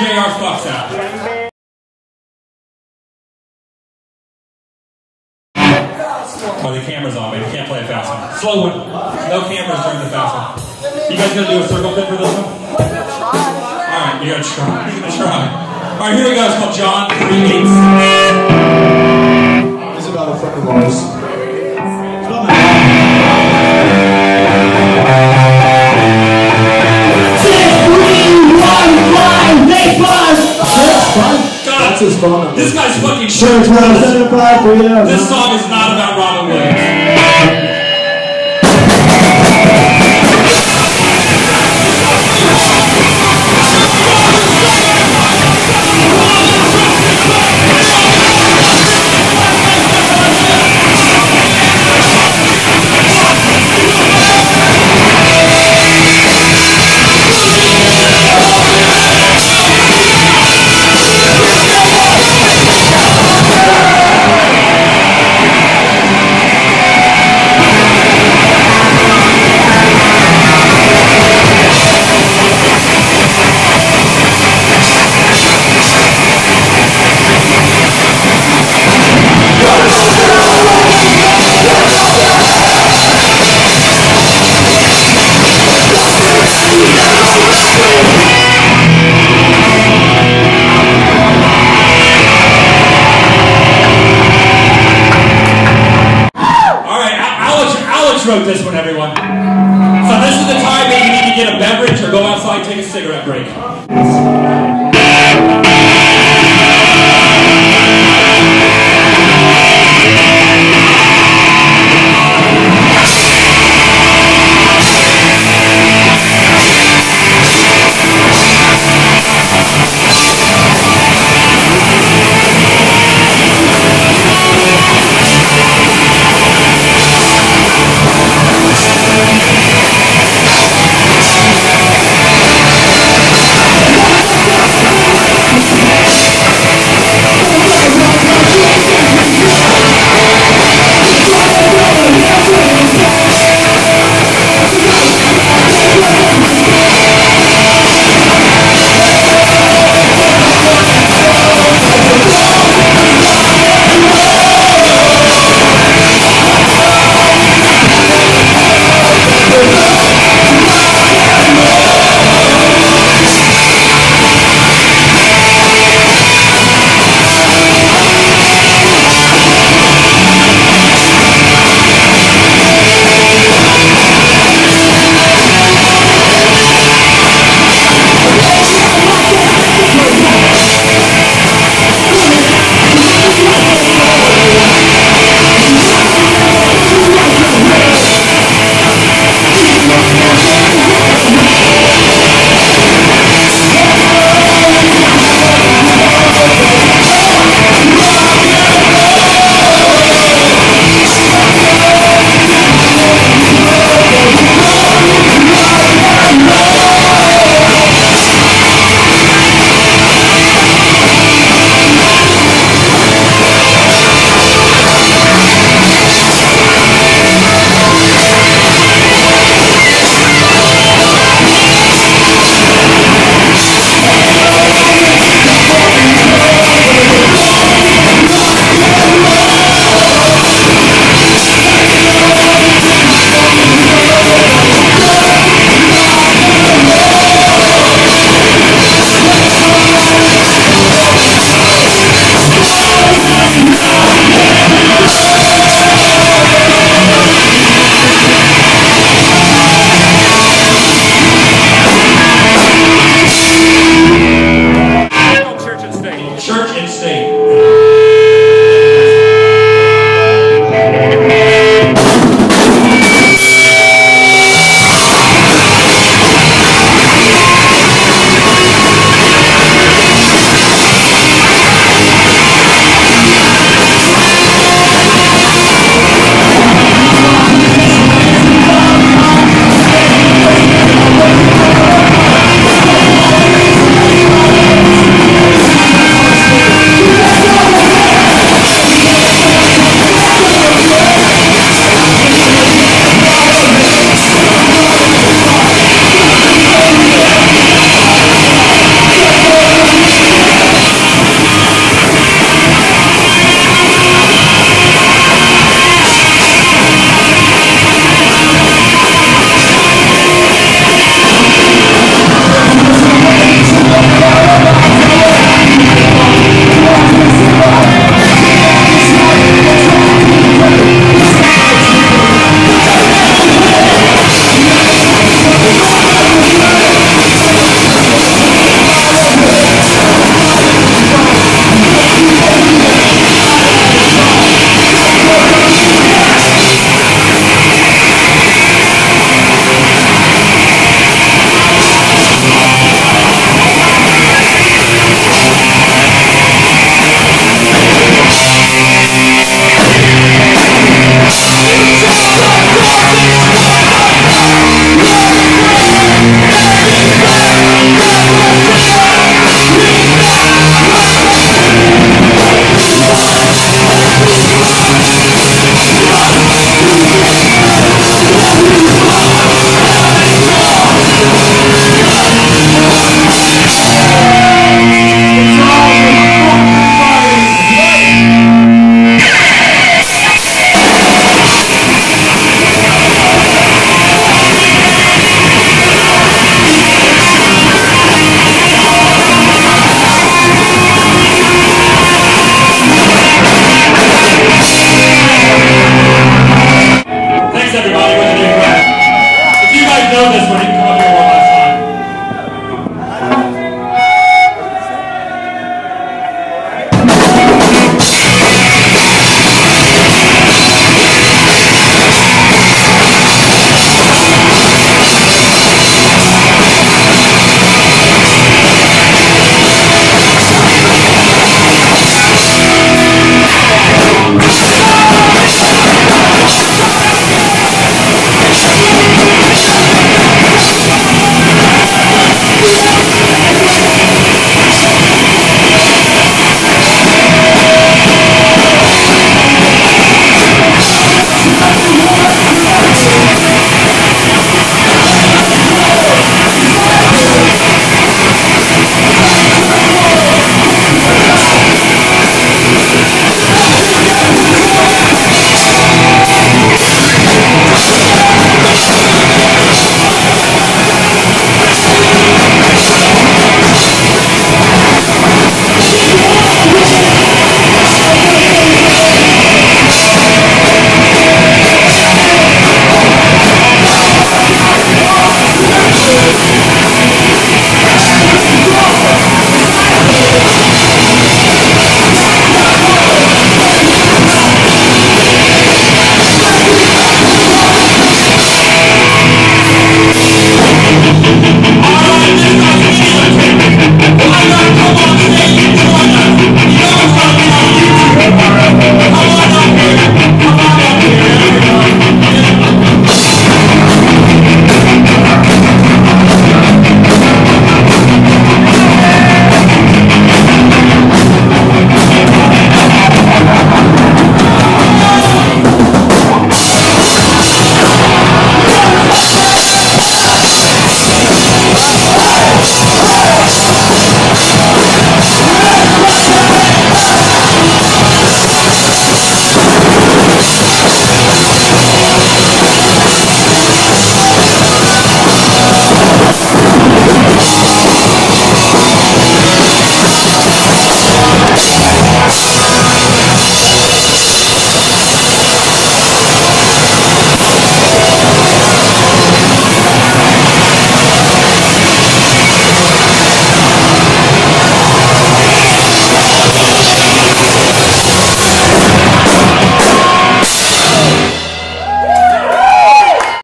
JR fucks out. Oh, the camera's on, but you can't play a fast one. Slow one. No cameras during the fast one. You guys gonna do a circle pit for this one? Alright, you gotta try. You gotta try. Alright, here we go. It's called John 3 Eighths. It's about a friend That's his phone number. this guy's fucking Church shit. Road, send it back for. This song is not about Robin Williams. Alex